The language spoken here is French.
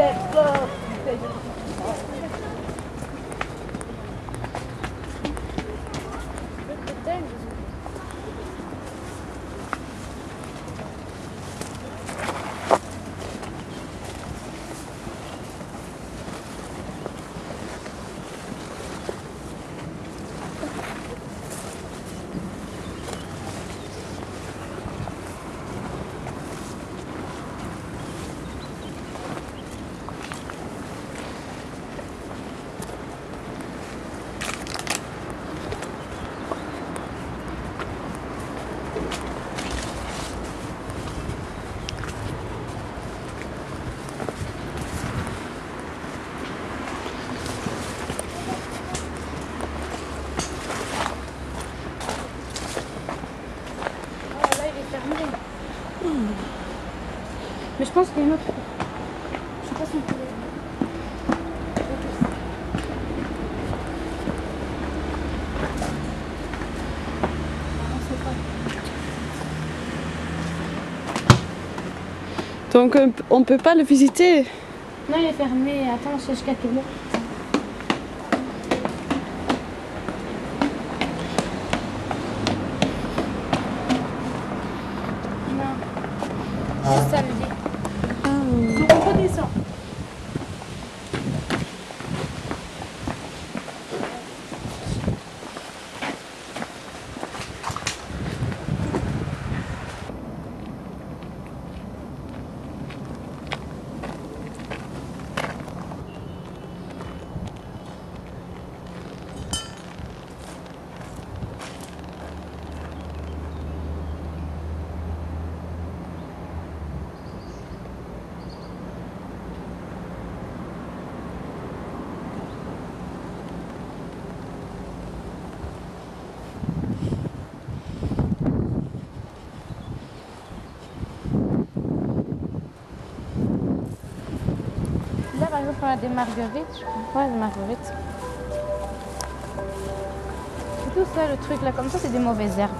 C'est fort. Mais je pense qu'il y a une autre. Je sais pas si on peut. Donc euh, on peut pas le visiter. Non, il est fermé. Attends, c'est jusqu'à quelle heure Non. C'est samedi. Donc on redescend. A des marguerites. Je comprends pas, des marguerites. C'est tout ça, le truc là, comme ça, c'est des mauvaises herbes.